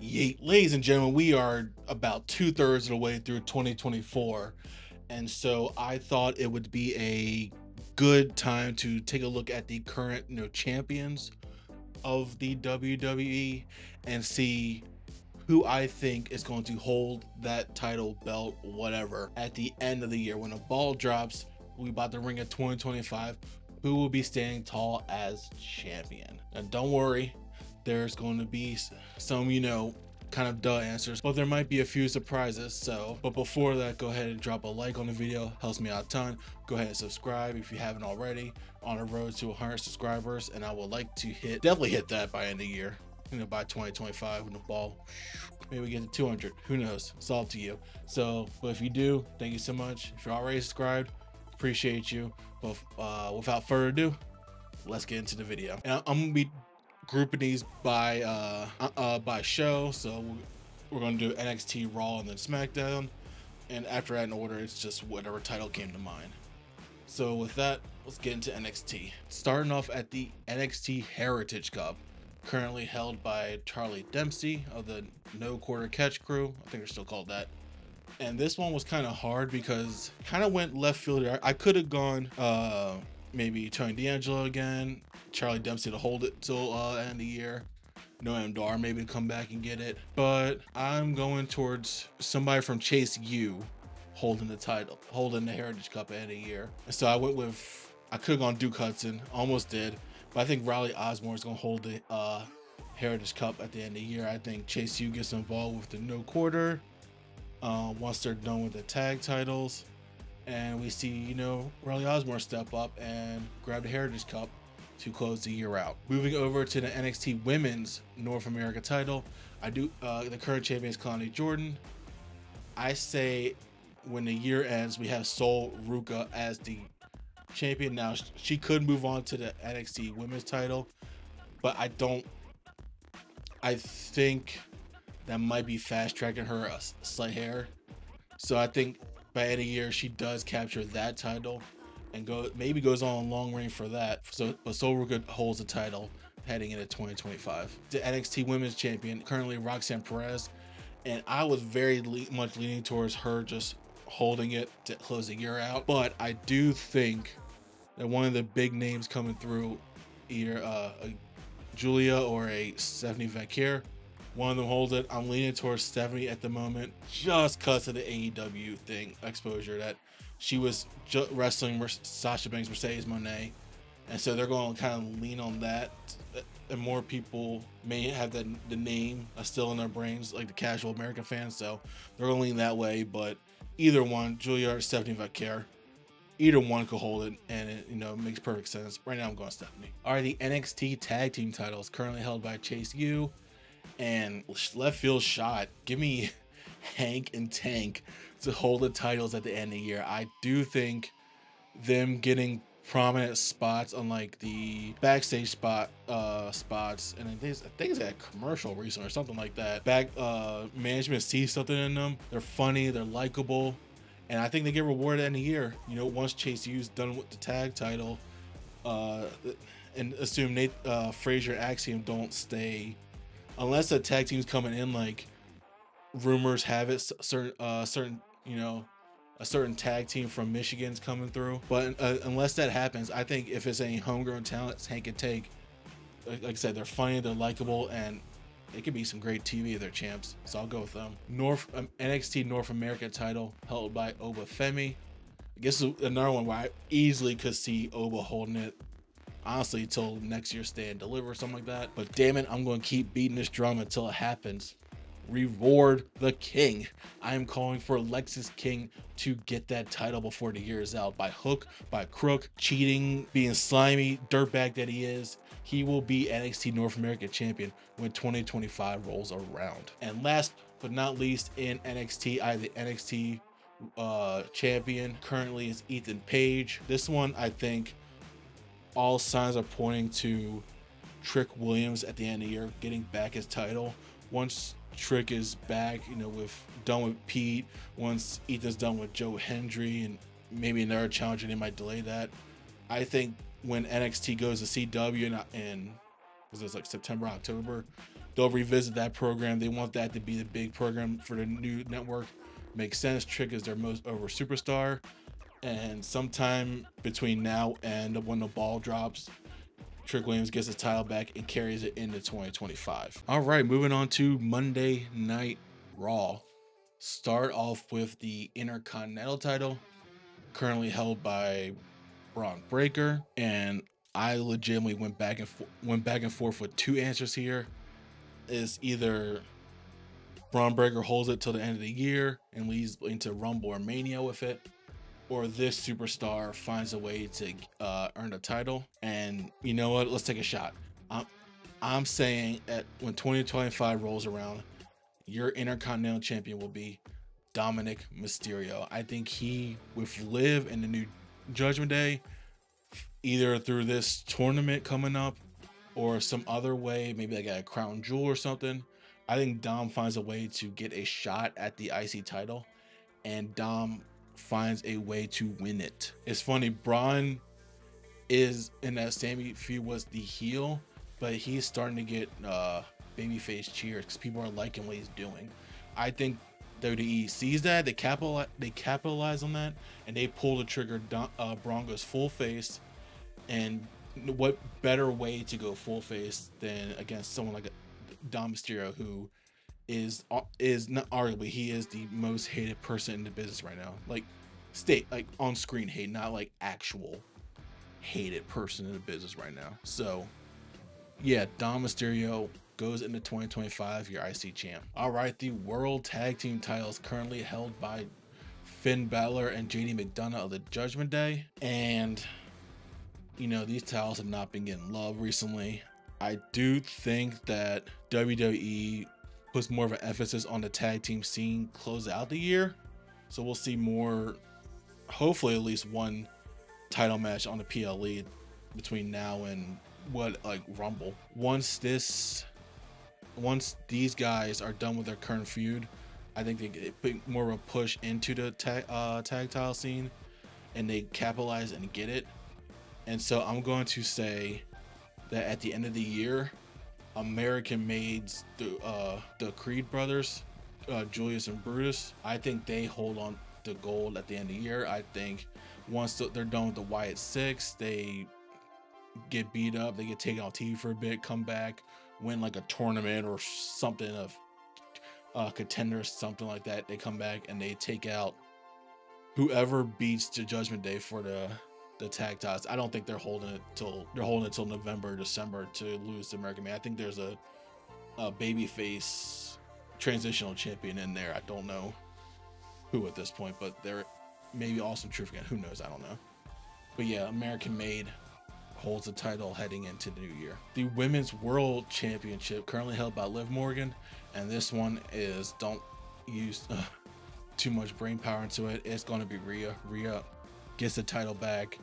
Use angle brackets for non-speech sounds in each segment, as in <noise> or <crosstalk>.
Yeet. Ladies and gentlemen, we are about two thirds of the way through 2024. And so I thought it would be a good time to take a look at the current, you know, champions of the WWE and see who I think is going to hold that title belt, whatever, at the end of the year. When a ball drops, we about to ring at 2025. Who will be standing tall as champion? And don't worry, there's going to be some, you know, kind of duh answers, but there might be a few surprises. So, but before that, go ahead and drop a like on the video, helps me out a ton. Go ahead and subscribe if you haven't already. On the road to 100 subscribers, and I would like to hit, definitely hit that by end of year. You know, by 2025 when the ball, maybe get to 200. Who knows? It's all up to you. So, but if you do, thank you so much. If you're already subscribed, appreciate you. But uh, without further ado, let's get into the video. And I'm gonna be grouping these by uh, uh, uh by show. So we're gonna do NXT Raw and then SmackDown, and after that in order, it's just whatever title came to mind. So with that, let's get into NXT. Starting off at the NXT Heritage Cup, currently held by Charlie Dempsey of the No Quarter Catch Crew. I think they're still called that. And this one was kind of hard because kind of went left field. I could have gone uh, maybe Tony D'Angelo again, Charlie Dempsey to hold it till uh, end of the year. Noam Dar maybe come back and get it. But I'm going towards somebody from Chase U holding the title, holding the Heritage Cup at the end of the year. And so I went with, I could have gone Duke Hudson, almost did. But I think Riley Osborne is going to hold the uh, Heritage Cup at the end of the year. I think Chase U gets involved with the no quarter uh, once they're done with the tag titles and we see you know Riley Osborne step up and grab the Heritage Cup to close the year out. Moving over to the NXT Women's North America title, I do uh, the current champion is Kelani Jordan. I say when the year ends, we have Sol Ruca as the champion. Now she could move on to the NXT Women's title, but I don't. I think that might be fast tracking her a slight hair. So I think by end of year she does capture that title and go maybe goes on long reign for that. So but Ruca holds the title heading into 2025. The NXT Women's Champion currently Roxanne Perez, and I was very le- much leaning towards her just holding it to close the year out. But I do think that one of the big names coming through, either uh, a Julia or a Stephanie Vaquer, one of them holds it. I'm leaning towards Stephanie at the moment, just because of the AEW thing exposure that she was wrestling Sasha Banks, Mercedes Moné, and so they're going to kind of lean on that. Uh, and more people may have the, the name uh, still in their brains, like the casual American fans. So they're going to lean that way. But either one, Julia or Stephanie Vaquer, either one could hold it, and it you know makes perfect sense. Right now, I'm going Stephanie. All right, the NXT Tag Team titles currently held by Chase U and left field shot. Give me <laughs> Hank and Tank to hold the titles at the end of the year. I do think them getting prominent spots on like the backstage spot uh spots and I think, I think it's a commercial recently or something like that back uh management sees something in them they're funny they're likable and I think they get rewarded in a year you know once Chase U's done with the tag title uh and assume Nate uh Frazer Axiom don't stay unless a tag team's coming in like rumors have it certain uh certain you know a certain tag team from Michigan's coming through. But uh, unless that happens, I think if it's any homegrown talent, Hank and Tank, like, like I said, they're funny, they're likable, and it could be some great TV if they're champs. So I'll go with them. North um, NXT North America title held by Oba Femi. I guess another one where I easily could see Oba holding it honestly until next year stay and deliver something like that. But damn it, I'm going to keep beating this drum until it happens. Reward the king. I am calling for Lexis King to get that title before the year is out. By hook, by crook, cheating, being slimy, dirtbag that he is, he will be NXT North America champion when 2025 rolls around. And last but not least, in NXT, I have the NXT uh, champion currently is Ethan Page. This one, I think, all signs are pointing to Trick Williams at the end of the year getting back his title. Once Trick is back, you know, with done with Pete, once Ethan's done with Joe Hendry and maybe another challenger, they might delay that. I think when NXT goes to CW and, and was this like September, October, they'll revisit that program. They want that to be the big program for the new network. Makes sense. Trick is their most over superstar. And sometime between now and when the ball drops, Trick Williams gets his title back and carries it into 2025. All right, moving on to Monday Night Raw. Start off with the Intercontinental title, currently held by Bron Breakker, and I legitimately went back and fo- went back and forth with two answers here. Is either Bron Breakker holds it till the end of the year and leads into Rumble or Mania with it, or this superstar finds a way to uh, earn a title. And you know what? Let's take a shot. I'm, I'm saying that when 2025 rolls around, your Intercontinental Champion will be Dominic Mysterio. I think he, with Liv and the new Judgment Day, either through this tournament coming up or some other way, maybe like a crown jewel or something. I think Dom finds a way to get a shot at the IC title, and Dom finds a way to win it. It's funny, Bron is in that Sami feud was the heel, but he's starting to get uh babyface cheers because people are liking what he's doing. I think WWE sees that they capitalize they capitalize on that and they pull the trigger. Uh, Bronco's full face, and what better way to go full face than against someone like Dom Mysterio who is uh, is not arguably he is the most hated person in the business right now. Like state like on screen hate, not like actual hated person in the business right now. So yeah, Dom Mysterio goes into 2025 your IC champ. All right, the World Tag Team titles currently held by Finn Balor and JD McDonagh of the Judgment Day. And you know, these titles have not been getting love recently. I do think that WWE puts more of an emphasis on the tag team scene close out the year. So we'll see more, hopefully at least one title match on the PLE between now and what like Rumble. Once this, once these guys are done with their current feud, I think they put more of a push into the tag uh, tag title scene, and they capitalize and get it. And so I'm going to say that at the end of the year, American Made, the uh, the Creed brothers, uh, Julius and Brutus. I think they hold on to gold at the end of the year. I think once they're done with the Wyatt Sicks, they get beat up, they get taken off TV for a bit, come back, win like a tournament or something of uh, contenders, something like that. They come back and they take out whoever beats the Judgment Day for the the tag titles. I don't think they're holding it till they're holding it till November, December to lose American Made. I think there's a a babyface transitional champion in there. I don't know who at this point, but there maybe Awesome Truth again. Who knows? I don't know. But yeah, American Made holds the title heading into the new year. The Women's World Championship currently held by Liv Morgan, and this one is don't use uh, too much brain power into it. It's going to be Rhea. Rhea gets the title back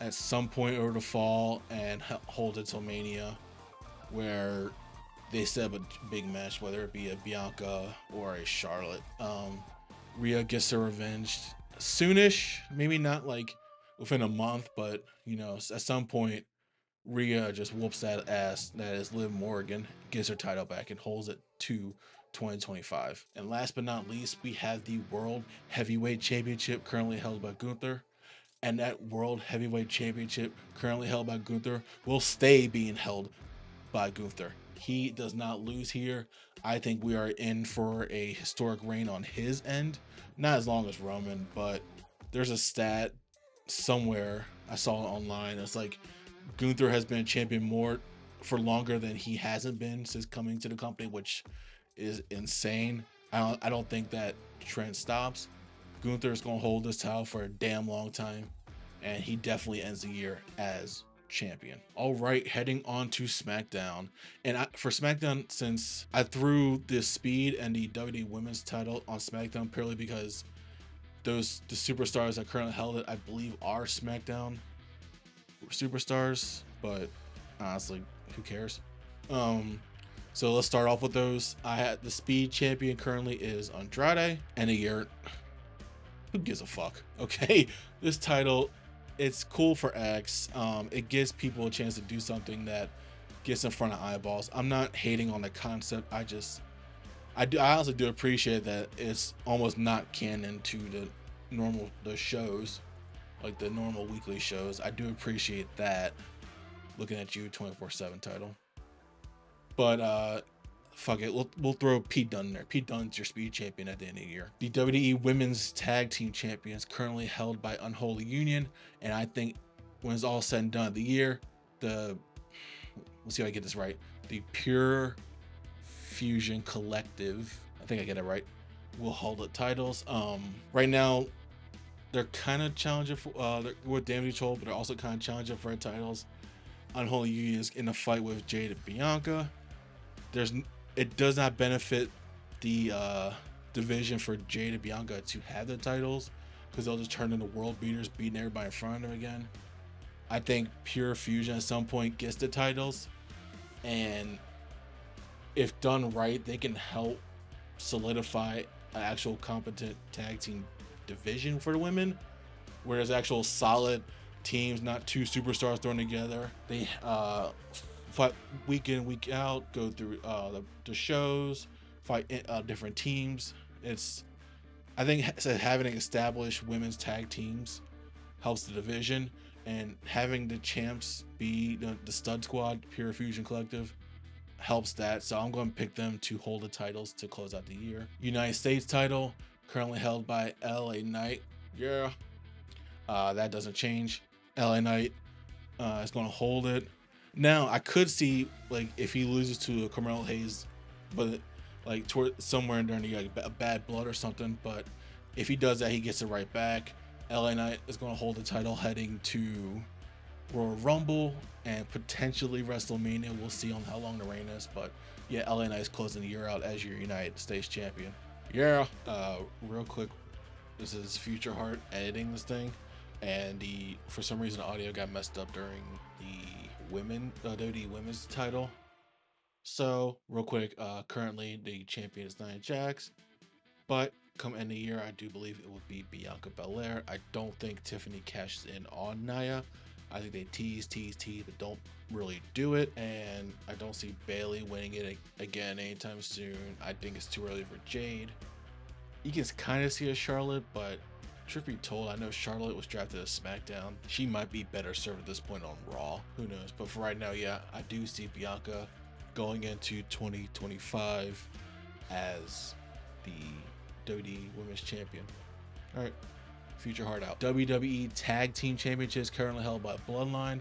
at some point over the fall and hold it till Mania, where they set up a big match, whether it be a Bianca or a Charlotte. Um, Rhea gets her revenge soonish, maybe not like within a month, but you know, at some point, Rhea just whoops that ass that is Liv Morgan, gets her title back, and holds it to 2025. And last but not least, we have the World Heavyweight Championship currently held by Gunther and that World Heavyweight Championship, currently held by Gunther, will stay being held by Gunther. He does not lose here. I think we are in for a historic reign on his end. Not as long as Roman, but there's a stat somewhere I saw it online. It's like Gunther has been a champion more for longer than he hasn't been since coming to the company, which is insane. I don't, I don't think that trend stops. Gunther is going to hold this title for a damn long time, and he definitely ends the year as champion. All right, heading on to SmackDown. And I, for SmackDown, since I threw the speed and the WWE Women's title on SmackDown purely because those the superstars that currently held it, I believe, are SmackDown superstars. But honestly, who cares? Um, so let's start off with those. I had the speed champion currently is Andrade, and a year who gives a fuck? <laughs> Okay, this title, it's cool for X. Um, it gives people a chance to do something that gets in front of eyeballs. I'm not hating on the concept. I just I do I also do appreciate that it's almost not canon to the normal the shows, like the normal weekly shows. I do appreciate that. Looking at you, 24/7 title. But uh fuck it, we'll we'll throw Pete Dunne there. Pete Dunne's your speed champion at the end of the year. The WWE Women's Tag Team Champions currently held by Unholy Union, and I think when it's all said and done, the year the let's see if I get this right. The Pure Fusion Collective, I think I get it right, will hold the titles. Um, right now, they're kind of challenging for uh, they're with Damage Control, but they're also kind of challenging for titles. Unholy Union is in a fight with Jade Bianca. There's it does not benefit the uh, division for Jade and Bianca to have the titles because they'll just turn into world beaters, beating everybody in front of them again. I think Pure Fusion at some point gets the titles, and if done right, they can help solidify an actual competent tag team division for the women, where there's actual solid teams, not two superstars thrown together. They uh, fight week in, week out, go through uh, the, the shows, fight uh, different teams. It's, I think, having established women's tag teams helps the division, and having the champs be the, the stud squad, Pure Fusion Collective, helps that. So I'm going to pick them to hold the titles to close out the year. United States title currently held by LA Knight. Yeah, uh, that doesn't change. LA Knight uh, is going to hold it. Now I could see like if he loses to a Carmelo Hayes, but like toward somewhere during the like a bad blood or something. But if he does that, he gets it right back. LA Knight is going to hold the title heading to Royal Rumble and potentially WrestleMania. We'll see on how long the reign is, but yeah, LA Knight is closing the year out as your United States champion. Yeah. Uh, real quick, this is Future Heart editing this thing, and the for some reason the audio got messed up during the women uh, WWE Women's title. So real quick, uh, currently the champion is Nia Jax, but come end of the year, I do believe it would be Bianca Belair. I don't think Tiffany cashes in on Nia. I think they tease, tease, tease, but don't really do it. And I don't see Bayley winning it again anytime soon. I think it's too early for Jade. You can kind of see a Charlotte, but truth be told, I know Charlotte was drafted as SmackDown. She might be better served at this point on Raw. Who knows? But for right now, yeah, I do see Bianca going into 2025 as the WWE Women's Champion. All right. Future Heart out. WWE Tag Team Championships currently held by Bloodline.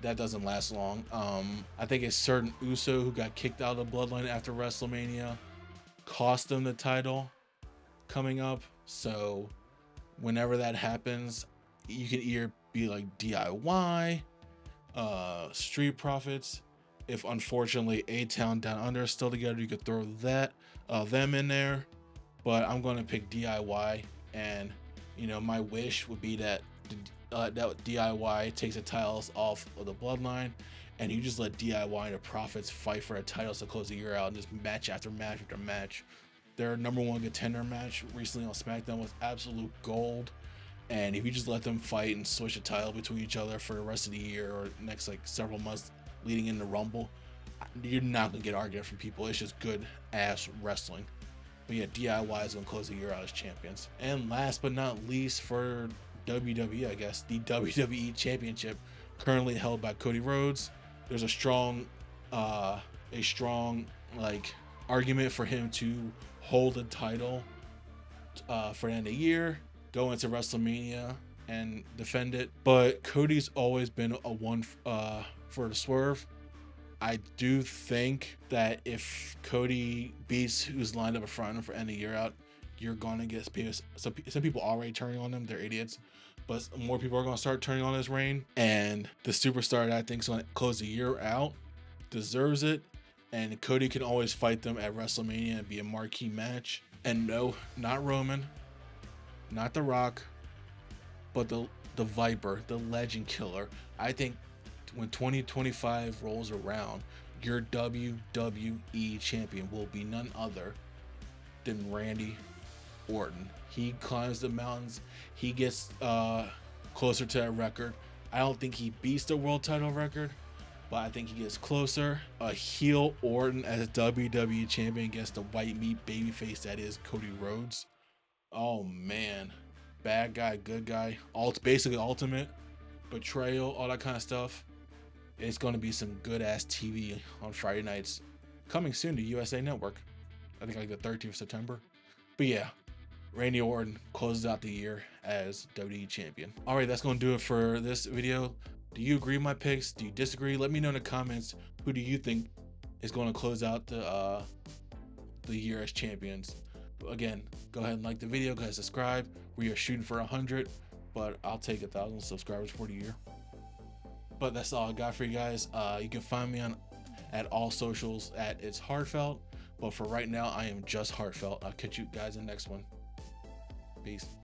That doesn't last long. Um, I think it's certain Uso who got kicked out of Bloodline after WrestleMania cost them the title coming up. So whenever that happens, you can either be like DIY, uh, Street Profits. If unfortunately A Town Down Under is still together, you could throw that uh, them in there. But I'm going to pick DIY and you know, my wish would be that uh, that DIY takes the titles off of the bloodline, and you just let DIY and the Profits fight for a title to close the year out, and just match after match after match. Their number one contender match recently on SmackDown was absolute gold, and if you just let them fight and switch a title between each other for the rest of the year or next like several months leading into Rumble, you're not gonna get argument from people. It's just good ass wrestling. But yeah, DIY is to close the year out as champions. And last but not least for WWE, I guess, the <laughs> WWE Championship, currently held by Cody Rhodes. There's a strong, uh, a strong like argument for him to hold the title uh, for the end of the year, go into WrestleMania and defend it. But Cody's always been a one uh, for the swerve. I do think that if Cody beats who's lined up in front of him for end of year out, you're gonna get some, some people already turning on them. They're idiots, but more people are gonna start turning on this reign. And the superstar that I think is gonna close the year out deserves it. And Cody can always fight them at WrestleMania and be a marquee match. And no, not Roman, not The Rock, but the the Viper, the Legend Killer. I think when 2025 rolls around, your WWE champion will be none other than Randy Orton. He climbs the mountains, he gets uh, closer to that record. I don't think he beats the world title record, but I think he gets closer. A heel Orton as WWE champion against the white meat babyface that is Cody Rhodes. Oh man, bad guy, good guy, alt basically ultimate betrayal, all that kind of stuff. It's going to be some good ass TV on Friday nights, coming soon to USA Network. I think like the 13th of September. But yeah, Randy Orton closes out the year as WWE champion. All right, that's going to do it for this video. Do you agree with my picks? Do you disagree? Let me know in the comments. Who do you think is going to close out the uh, the year as champions? Again, go ahead and like the video. Go ahead subscribe. We are shooting for a hundred, but I'll take a thousand subscribers for the year. But that's all I got for you guys. Uh, you can find me on at all socials at itsheartphelt. But for right now, I am just HeartPhelt. I'll catch you guys in the next one. Peace.